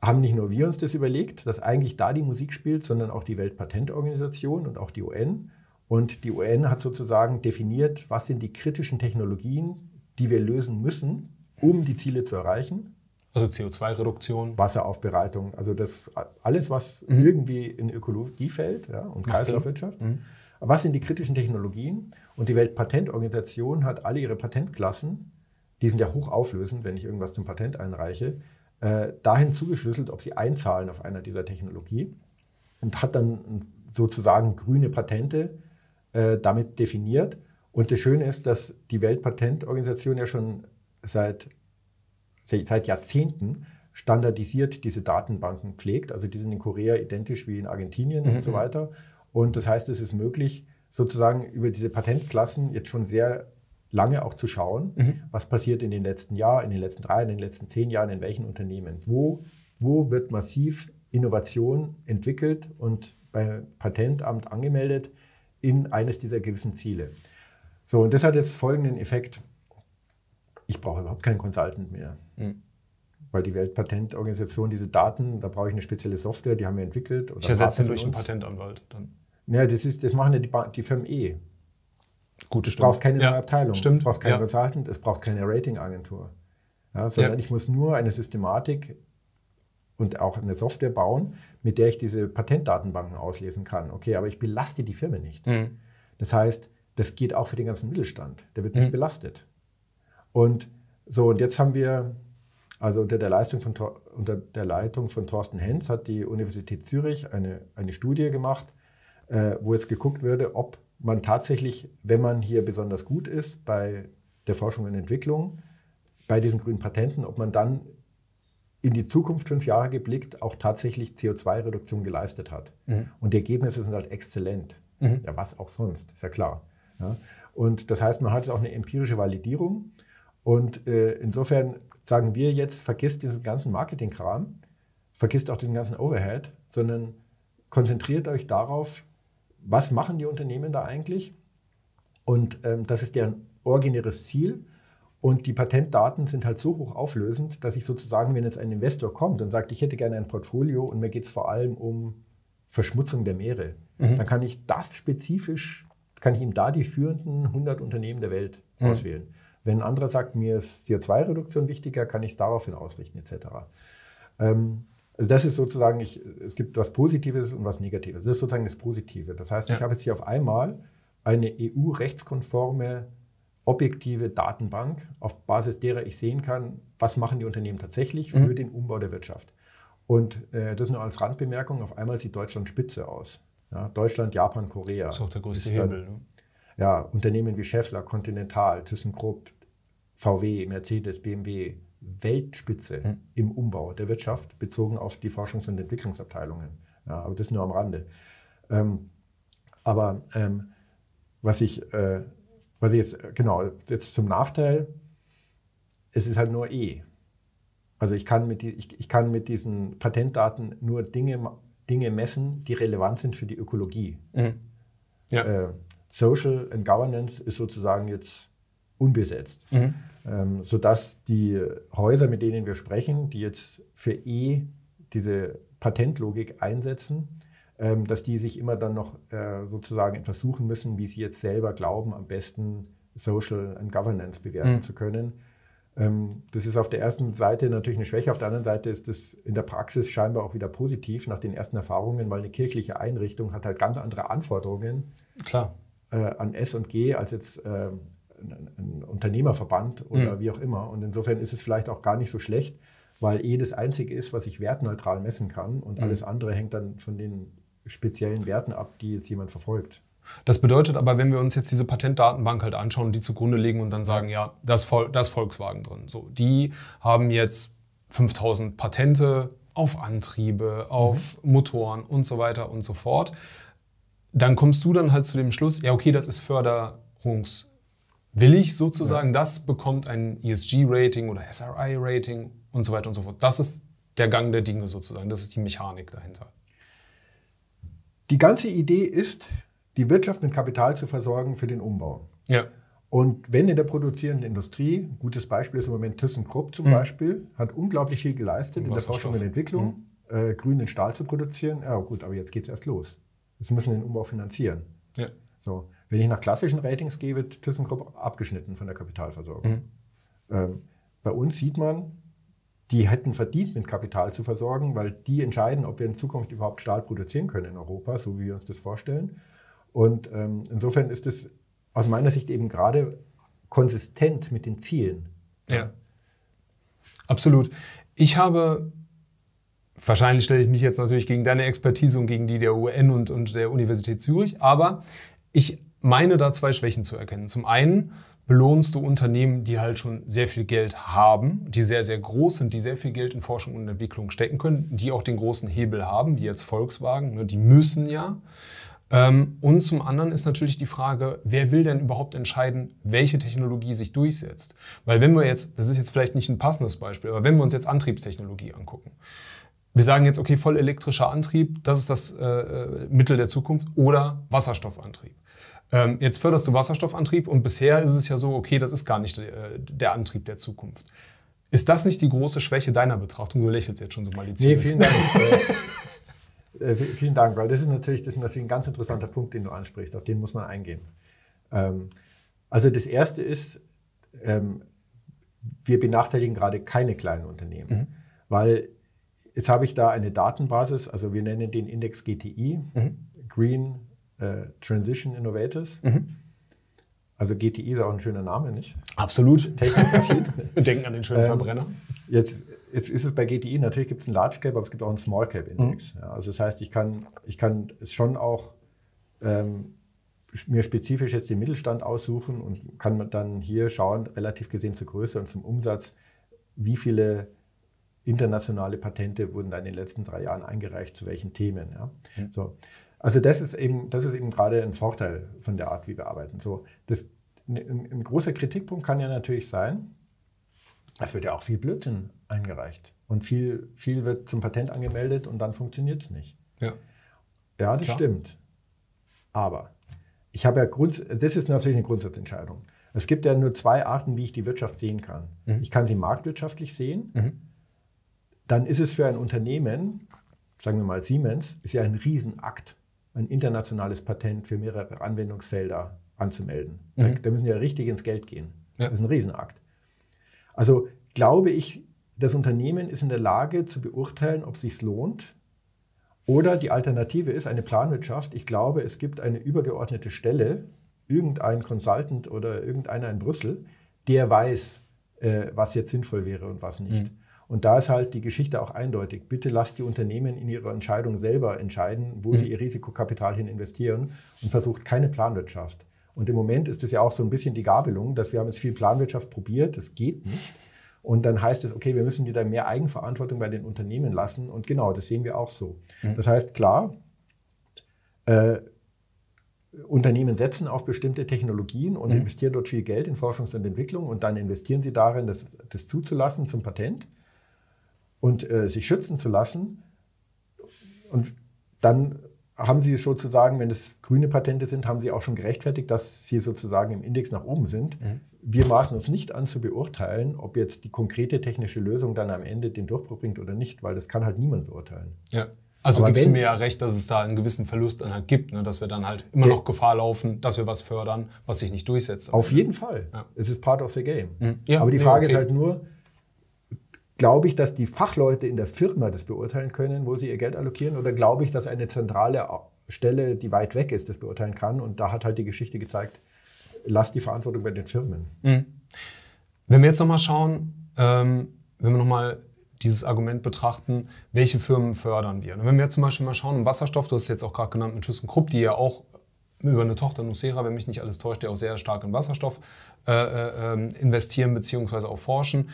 haben nicht nur wir uns das überlegt, dass eigentlich da die Musik spielt, sondern auch die Weltpatentorganisation und auch die UN. Und die UN hat sozusagen definiert, was sind die kritischen Technologien, die wir lösen müssen, um die Ziele zu erreichen. Also CO2-Reduktion. Wasseraufbereitung, also das alles, was mhm. irgendwie in Ökologie fällt ja, und Kreislaufwirtschaft. Mhm. Was sind die kritischen Technologien? Und die Weltpatentorganisation hat alle ihre Patentklassen, die sind ja hochauflösend, wenn ich irgendwas zum Patent einreiche, äh, dahin zugeschlüsselt, ob sie einzahlen auf einer dieser Technologie und hat dann sozusagen grüne Patente äh, damit definiert. Und das Schöne ist, dass die Weltpatentorganisation ja schon seit, seit Jahrzehnten standardisiert diese Datenbanken pflegt. Also die sind in Korea identisch wie in Argentinien mhm. und so weiter. Und das heißt, es ist möglich, sozusagen über diese Patentklassen jetzt schon sehr lange auch zu schauen, mhm. was passiert in den letzten Jahren, in den letzten drei, in den letzten zehn Jahren, in welchen Unternehmen. Wo, wo wird massiv Innovation entwickelt und beim Patentamt angemeldet? in eines dieser gewissen Ziele. So, und das hat jetzt folgenden Effekt. Ich brauche überhaupt keinen Consultant mehr. Mhm. Weil die Weltpatentorganisation, diese Daten, da brauche ich eine spezielle Software, die haben wir entwickelt. ich ersetze durch einen Patentanwalt dann. Ja, das, ist, das machen ja die, die Firmen eh. Gut, es braucht keine ja, neue Abteilung. Stimmt. Es braucht keinen ja. Consultant, es braucht keine Ratingagentur. Ja, sondern ja. ich muss nur eine Systematik und auch eine Software bauen, mit der ich diese Patentdatenbanken auslesen kann. Okay, aber ich belaste die Firma nicht. Mhm. Das heißt, das geht auch für den ganzen Mittelstand. Der wird nicht mhm. belastet. Und so, und jetzt haben wir, also unter der, Leistung von, unter der Leitung von Thorsten Henz hat die Universität Zürich eine, eine Studie gemacht, äh, wo jetzt geguckt würde, ob man tatsächlich, wenn man hier besonders gut ist bei der Forschung und Entwicklung, bei diesen grünen Patenten, ob man dann in die Zukunft fünf Jahre geblickt auch tatsächlich CO2-Reduktion geleistet hat. Mhm. Und die Ergebnisse sind halt exzellent. Mhm. Ja, was auch sonst, ist ja klar. Ja. Und das heißt, man hat auch eine empirische Validierung. Und äh, insofern sagen wir jetzt, vergisst diesen ganzen Marketingkram, vergisst auch diesen ganzen Overhead, sondern konzentriert euch darauf, was machen die Unternehmen da eigentlich? Und ähm, das ist deren originäres Ziel. Und die Patentdaten sind halt so hoch auflösend, dass ich sozusagen, wenn jetzt ein Investor kommt und sagt, ich hätte gerne ein Portfolio und mir geht es vor allem um Verschmutzung der Meere, mhm. dann kann ich das spezifisch, kann ich ihm da die führenden 100 Unternehmen der Welt mhm. auswählen. Wenn ein anderer sagt, mir ist CO2-Reduktion wichtiger, kann ich es daraufhin ausrichten etc. Ähm, also das ist sozusagen, ich, es gibt was Positives und was Negatives. Das ist sozusagen das Positive. Das heißt, ja. ich habe jetzt hier auf einmal eine EU-rechtskonforme objektive Datenbank, auf Basis derer ich sehen kann, was machen die Unternehmen tatsächlich für mhm. den Umbau der Wirtschaft. Und äh, das nur als Randbemerkung, auf einmal sieht Deutschland spitze aus. Ja, Deutschland, Japan, Korea. Das ist auch der größte Hebel. Ne? Ja, Unternehmen wie Schaeffler, Continental, ThyssenKrupp, VW, Mercedes, BMW, Weltspitze mhm. im Umbau der Wirtschaft, bezogen auf die Forschungs- und Entwicklungsabteilungen. Ja, aber das nur am Rande. Ähm, aber ähm, was ich äh, was ich jetzt, genau, jetzt zum Nachteil, es ist halt nur E. Also ich kann mit, die, ich, ich kann mit diesen Patentdaten nur Dinge, Dinge messen, die relevant sind für die Ökologie. Mhm. Ja. Äh, Social and Governance ist sozusagen jetzt unbesetzt. Mhm. Ähm, sodass die Häuser, mit denen wir sprechen, die jetzt für E diese Patentlogik einsetzen, ähm, dass die sich immer dann noch äh, sozusagen etwas suchen müssen, wie sie jetzt selber glauben, am besten Social and Governance bewerten mhm. zu können. Ähm, das ist auf der ersten Seite natürlich eine Schwäche, auf der anderen Seite ist das in der Praxis scheinbar auch wieder positiv nach den ersten Erfahrungen, weil eine kirchliche Einrichtung hat halt ganz andere Anforderungen Klar. Äh, an S und G als jetzt äh, ein, ein Unternehmerverband oder mhm. wie auch immer. Und insofern ist es vielleicht auch gar nicht so schlecht, weil E das Einzige ist, was ich wertneutral messen kann und mhm. alles andere hängt dann von den speziellen Werten ab, die jetzt jemand verfolgt. Das bedeutet aber, wenn wir uns jetzt diese Patentdatenbank halt anschauen, die zugrunde legen und dann sagen, ja, da ist, Volkswagen drin. So, die haben jetzt 5000 Patente auf Antriebe, auf mhm. Motoren und so weiter und so fort. Dann kommst du dann halt zu dem Schluss, ja, okay, das ist förderungswillig sozusagen. Ja. Das bekommt ein ESG-Rating oder SRI-Rating und so weiter und so fort. Das ist der Gang der Dinge sozusagen. Das ist die Mechanik dahinter. Die ganze Idee ist, die Wirtschaft mit Kapital zu versorgen für den Umbau. Ja. Und wenn in der produzierenden Industrie, ein gutes Beispiel ist im Moment ThyssenKrupp zum mhm. Beispiel, hat unglaublich viel geleistet in der Forschung und Entwicklung, mhm. äh, grünen Stahl zu produzieren. Ja gut, aber jetzt geht es erst los. Jetzt müssen wir den Umbau finanzieren. Ja. So, wenn ich nach klassischen Ratings gehe, wird ThyssenKrupp abgeschnitten von der Kapitalversorgung. Mhm. Ähm, bei uns sieht man, die hätten verdient, mit Kapital zu versorgen, weil die entscheiden, ob wir in Zukunft überhaupt Stahl produzieren können in Europa, so wie wir uns das vorstellen. Und ähm, insofern ist es aus meiner Sicht eben gerade konsistent mit den Zielen. Ja, absolut. Ich habe, wahrscheinlich stelle ich mich jetzt natürlich gegen deine Expertise und gegen die der UN und, und der Universität Zürich, aber ich meine da zwei Schwächen zu erkennen. Zum einen belohnst du Unternehmen, die halt schon sehr viel Geld haben, die sehr, sehr groß sind, die sehr viel Geld in Forschung und Entwicklung stecken können, die auch den großen Hebel haben, wie jetzt Volkswagen, ne, die müssen ja. Ähm, und zum anderen ist natürlich die Frage, wer will denn überhaupt entscheiden, welche Technologie sich durchsetzt? Weil wenn wir jetzt, das ist jetzt vielleicht nicht ein passendes Beispiel, aber wenn wir uns jetzt Antriebstechnologie angucken, wir sagen jetzt, okay, voll elektrischer Antrieb, das ist das äh, äh Mittel der Zukunft oder Wasserstoffantrieb. Ähm, jetzt förderst du Wasserstoffantrieb und bisher ist es ja so, okay, das ist gar nicht äh, der Antrieb der Zukunft. Ist das nicht die große Schwäche deiner Betrachtung? Du lächelst jetzt schon so maliziös. Nee, vielen Dank. äh, vielen Dank, weil das ist, natürlich, das ist natürlich ein ganz interessanter Punkt, den du ansprichst. Auf den muss man eingehen. Ähm, Also das Erste ist, ähm, wir benachteiligen gerade keine kleinen Unternehmen, mhm. weil jetzt habe ich da eine Datenbasis, also wir nennen den Index GTI, mhm. Green äh, Transition Innovators. Mhm. Also GTI ist auch ein schöner Name, nicht? Absolut. Wir denken an den schönen ähm, Verbrenner. Jetzt, jetzt ist es bei GTI, natürlich gibt es einen Large Cap, aber es gibt auch einen Small Cap Index. Mhm. Ja, also das heißt, ich kann, ich kann es schon auch ähm, mir spezifisch jetzt den Mittelstand aussuchen und kann dann hier schauen, relativ gesehen zur Größe und zum Umsatz, wie viele internationale Patente wurden da in den letzten drei Jahren eingereicht, zu welchen Themen. Ja? Mhm. So. Also das ist eben, das ist eben gerade ein Vorteil von der Art, wie wir arbeiten. So, das, ein, ein großer Kritikpunkt kann ja natürlich sein, es wird ja auch viel Blödsinn eingereicht und viel, viel wird zum Patent angemeldet und dann funktioniert es nicht. Ja, ja das Klar. stimmt. Aber ich habe ja Grund, das ist natürlich eine Grundsatzentscheidung. Es gibt ja nur zwei Arten, wie ich die Wirtschaft sehen kann. Mhm. Ich kann sie marktwirtschaftlich sehen. Mhm. Dann ist es für ein Unternehmen, sagen wir mal Siemens, ist ja ein Riesenakt, ein internationales Patent für mehrere Anwendungsfelder anzumelden. Mhm. Da, da, müssen ja richtig ins Geld gehen. Ja. Das ist ein Riesenakt. Also glaube ich, das Unternehmen ist in der Lage zu beurteilen, ob es sich lohnt. Oder die Alternative ist eine Planwirtschaft. Ich glaube, es gibt eine übergeordnete Stelle, irgendein Consultant oder irgendeiner in Brüssel, der weiß, äh, was jetzt sinnvoll wäre und was nicht. Mhm. Und da ist halt die Geschichte auch eindeutig. Bitte lasst die Unternehmen in ihrer Entscheidung selber entscheiden, wo mhm. sie ihr Risikokapital hin investieren und versucht keine Planwirtschaft. Und im Moment ist es ja auch so ein bisschen die Gabelung, dass wir haben jetzt viel Planwirtschaft probiert, das geht nicht. Und dann heißt es, okay, wir müssen wieder mehr Eigenverantwortung bei den Unternehmen lassen. Und genau, das sehen wir auch so. Mhm. Das heißt, klar, äh, Unternehmen setzen auf bestimmte Technologien und mhm. investieren dort viel Geld in Forschung und Entwicklung und dann investieren sie darin, das, das zuzulassen zum Patent und äh, sich schützen zu lassen. Und dann haben sie sozusagen, wenn es grüne Patente sind, haben sie auch schon gerechtfertigt, dass sie sozusagen im Index nach oben sind. Mhm. Wir maßen uns nicht an zu beurteilen, ob jetzt die konkrete technische Lösung dann am Ende den Durchbruch bringt oder nicht, weil das kann halt niemand beurteilen. Ja. Also gibst du mir ja recht, dass es da einen gewissen Verlust dann halt gibt, ne? dass wir dann halt immer noch Gefahr laufen, dass wir was fördern, was sich nicht durchsetzt. Auf jeden Fall. Ja. Es ist part of the game. Mhm. Ja, Aber die Frage okay. ist halt nur, Glaube ich, dass die Fachleute in der Firma das beurteilen können, wo sie ihr Geld allokieren? Oder glaube ich, dass eine zentrale Stelle, die weit weg ist, das beurteilen kann? Und da hat halt die Geschichte gezeigt, lasst die Verantwortung bei den Firmen. Mhm. Wenn wir jetzt nochmal schauen, ähm, wenn wir nochmal dieses Argument betrachten, welche Firmen fördern wir? Und wenn wir jetzt zum Beispiel mal schauen, im Wasserstoff, du hast es jetzt auch gerade genannt mit ThyssenKrupp, die ja auch über eine Tochter Nucera, wenn mich nicht alles täuscht, die auch sehr stark in Wasserstoff äh, äh, ähm, investieren bzw. auch forschen.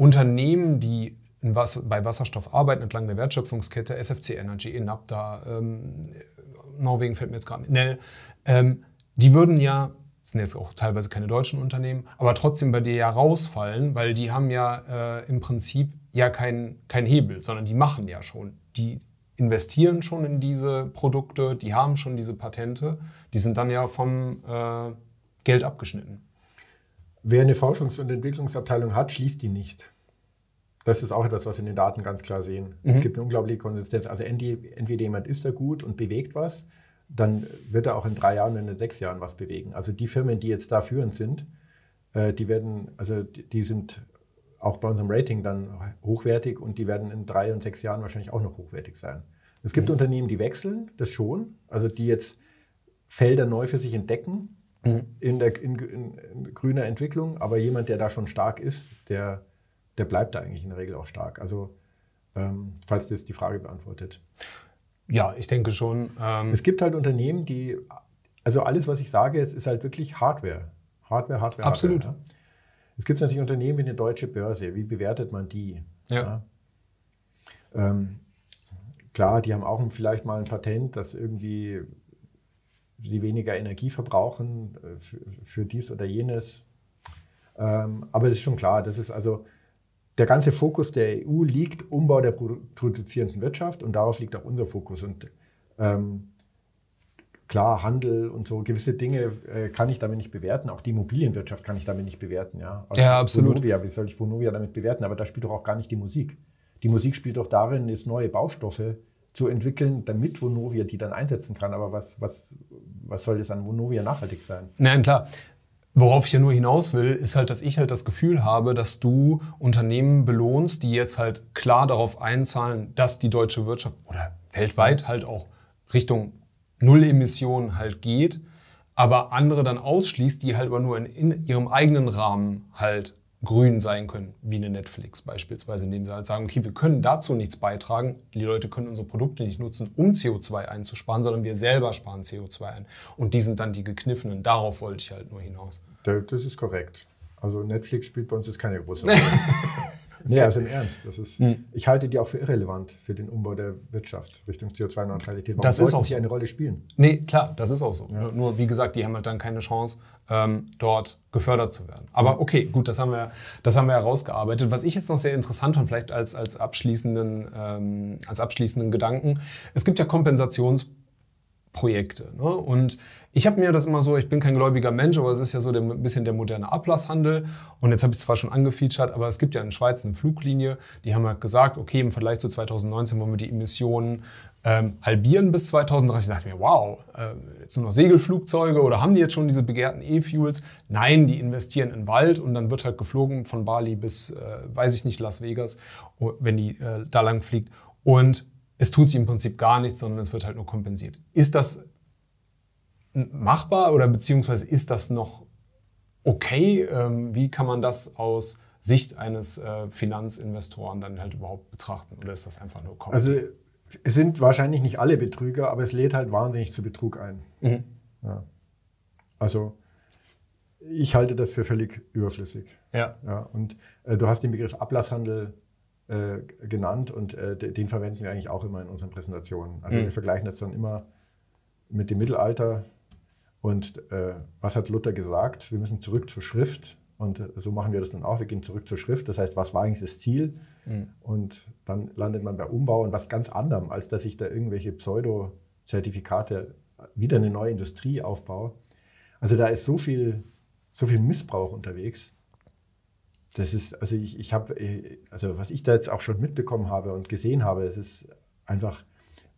Unternehmen, die bei Wasserstoff arbeiten, entlang der Wertschöpfungskette, SFC Energy, Enapta, ähm, Norwegen fällt mir jetzt gerade Nell, ähm, die würden ja, sind jetzt auch teilweise keine deutschen Unternehmen, aber trotzdem bei dir ja rausfallen, weil die haben ja äh, im Prinzip ja keinen kein Hebel, sondern die machen ja schon. Die investieren schon in diese Produkte, die haben schon diese Patente, die sind dann ja vom äh, Geld abgeschnitten. Wer eine Forschungs- und Entwicklungsabteilung hat, schließt die nicht. Das ist auch etwas, was wir in den Daten ganz klar sehen. Mhm. Es gibt eine unglaubliche Konsistenz. Also entweder jemand ist da gut und bewegt was, dann wird er auch in drei Jahren, in sechs Jahren was bewegen. Also die Firmen, die jetzt da führend sind, äh, die werden, also die sind auch bei unserem Rating dann hochwertig und die werden in drei und sechs Jahren wahrscheinlich auch noch hochwertig sein. Es gibt mhm. Unternehmen, die wechseln, das schon, also die jetzt Felder neu für sich entdecken mhm. in der in, in, grüner Entwicklung, aber jemand, der da schon stark ist, der, der bleibt da eigentlich in der Regel auch stark. Also ähm, falls das die Frage beantwortet. Ja, ich denke schon. Ähm es gibt halt Unternehmen, die, also alles, was ich sage, es ist halt wirklich Hardware. Hardware, Hardware. Absolut. Hardware, ja. Es gibt natürlich Unternehmen wie eine deutsche Börse. Wie bewertet man die? Ja. ja. Ähm, klar, die haben auch vielleicht mal ein Patent, das irgendwie die weniger Energie verbrauchen äh, für, für dies oder jenes. Ähm, aber es ist schon klar, das ist also der ganze Fokus der EU liegt Umbau der produzierenden Wirtschaft und darauf liegt auch unser Fokus. Und ähm, klar, Handel und so gewisse Dinge äh, kann ich damit nicht bewerten. Auch die Immobilienwirtschaft kann ich damit nicht bewerten. Ja, ja absolut. Vonovia, wie soll ich Vonovia damit bewerten? Aber da spielt doch auch gar nicht die Musik. Die Musik spielt doch darin, jetzt neue Baustoffe zu entwickeln, damit Vonovia die dann einsetzen kann. Aber was, was, was soll das an Vonovia nachhaltig sein? Nein, klar. Worauf ich ja nur hinaus will, ist halt, dass ich halt das Gefühl habe, dass du Unternehmen belohnst, die jetzt halt klar darauf einzahlen, dass die deutsche Wirtschaft oder weltweit halt auch Richtung Null-Emissionen halt geht, aber andere dann ausschließt, die halt aber nur in, in ihrem eigenen Rahmen halt grün sein können, wie eine Netflix beispielsweise, indem sie halt sagen, okay, wir können dazu nichts beitragen, die Leute können unsere Produkte nicht nutzen, um CO2 einzusparen, sondern wir selber sparen CO2 ein. Und die sind dann die gekniffenen, darauf wollte ich halt nur hinaus. Das ist korrekt. Also Netflix spielt bei uns jetzt keine große Rolle. Nee, also im Ernst. Das ist, hm. Ich halte die auch für irrelevant für den Umbau der Wirtschaft Richtung CO2-Neutralität. Warum das ist auch so. eine Rolle spielen? Nee, klar, das ist auch so. Ja. Nur, wie gesagt, die haben halt dann keine Chance, ähm, dort gefördert zu werden. Aber okay, gut, das haben wir, das haben wir herausgearbeitet. Was ich jetzt noch sehr interessant fand, vielleicht als, als, abschließenden, ähm, als abschließenden Gedanken, es gibt ja Kompensationsprojekte. Ne? Und ich habe mir das immer so, ich bin kein gläubiger Mensch, aber es ist ja so ein bisschen der moderne Ablasshandel. Und jetzt habe ich zwar schon angefeatured, aber es gibt ja in Schweiz eine Fluglinie, die haben halt gesagt, okay, im Vergleich zu 2019 wollen wir die Emissionen ähm, halbieren bis 2030. Ich dachte mir, wow, äh, jetzt nur noch Segelflugzeuge oder haben die jetzt schon diese begehrten E-Fuels? Nein, die investieren in Wald und dann wird halt geflogen von Bali bis, äh, weiß ich nicht, Las Vegas, wenn die äh, da lang fliegt. Und es tut sich im Prinzip gar nichts, sondern es wird halt nur kompensiert. Ist das machbar oder beziehungsweise ist das noch okay? Ähm, wie kann man das aus Sicht eines äh, Finanzinvestoren dann halt überhaupt betrachten? Oder ist das einfach nur Comedy? Also es sind wahrscheinlich nicht alle Betrüger, aber es lädt halt wahnsinnig zu Betrug ein. Mhm. Ja. Also ich halte das für völlig überflüssig. Ja. ja und äh, du hast den Begriff Ablasshandel äh, genannt und äh, den verwenden wir eigentlich auch immer in unseren Präsentationen. Also mhm. wir vergleichen das dann immer mit dem Mittelalter und äh, was hat Luther gesagt? Wir müssen zurück zur Schrift. Und äh, so machen wir das dann auch. Wir gehen zurück zur Schrift. Das heißt, was war eigentlich das Ziel? Mhm. Und dann landet man bei Umbau und was ganz anderem, als dass ich da irgendwelche Pseudo-Zertifikate wieder eine neue Industrie aufbaue. Also da ist so viel, so viel Missbrauch unterwegs. Das ist, also ich, ich habe, äh, also was ich da jetzt auch schon mitbekommen habe und gesehen habe, es ist einfach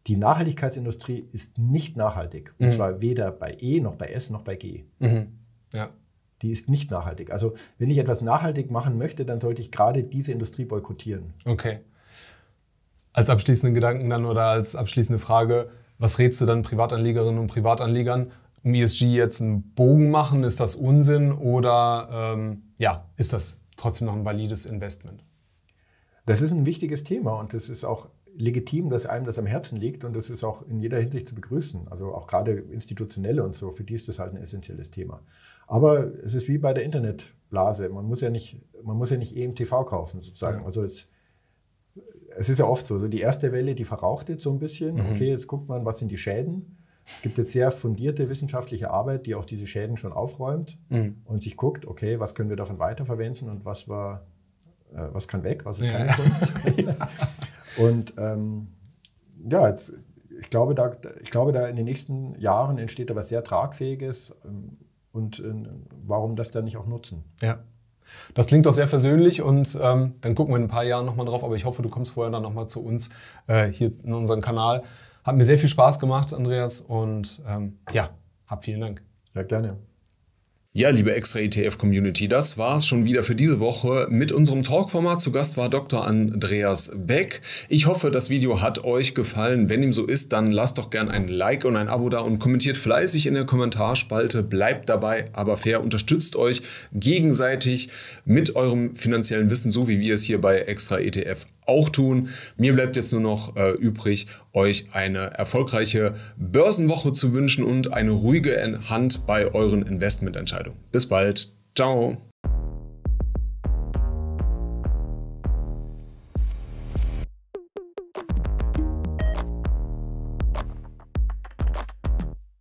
die Nachhaltigkeitsindustrie ist nicht nachhaltig. Und mhm. zwar weder bei E noch bei S noch bei G. Mhm. Ja. Die ist nicht nachhaltig. Also wenn ich etwas nachhaltig machen möchte, dann sollte ich gerade diese Industrie boykottieren. Okay. Als abschließenden Gedanken dann oder als abschließende Frage, was rätst du dann Privatanlegerinnen und Privatanlegern? Um ESG jetzt einen Bogen machen, ist das Unsinn oder ähm, ja, ist das trotzdem noch ein valides Investment? Das ist ein wichtiges Thema und das ist auch legitim, dass einem das am Herzen liegt und das ist auch in jeder Hinsicht zu begrüßen. Also auch gerade institutionelle und so, für die ist das halt ein essentielles Thema. Aber es ist wie bei der Internetblase. Man muss ja nicht, man muss ja nicht EMTV kaufen, sozusagen. Ja. Also es, es ist ja oft so, so die erste Welle, die verraucht jetzt so ein bisschen. Mhm. Okay, jetzt guckt man, was sind die Schäden. Es gibt jetzt sehr fundierte wissenschaftliche Arbeit, die auch diese Schäden schon aufräumt mhm. und sich guckt, okay, was können wir davon weiterverwenden und was war, äh, was kann weg, was ist keine ja. Kunst. Und ähm, ja, jetzt, ich, glaube, da, ich glaube, da in den nächsten Jahren entsteht da was sehr Tragfähiges. Ähm, und äh, warum das dann nicht auch nutzen? Ja. Das klingt doch sehr versöhnlich und ähm, dann gucken wir in ein paar Jahren nochmal drauf. Aber ich hoffe, du kommst vorher dann nochmal zu uns äh, hier in unseren Kanal. Hat mir sehr viel Spaß gemacht, Andreas. Und ähm, ja, hab vielen Dank. Ja, gerne. Ja, liebe Extra ETF Community, das war's schon wieder für diese Woche mit unserem Talkformat. Zu Gast war Dr. Andreas Beck. Ich hoffe, das Video hat euch gefallen. Wenn ihm so ist, dann lasst doch gern ein Like und ein Abo da und kommentiert fleißig in der Kommentarspalte. Bleibt dabei, aber fair. Unterstützt euch gegenseitig mit eurem finanziellen Wissen, so wie wir es hier bei Extra ETF auch tun. Mir bleibt jetzt nur noch äh, übrig, euch eine erfolgreiche Börsenwoche zu wünschen und eine ruhige Hand bei euren Investmententscheidungen. Bis bald. Ciao.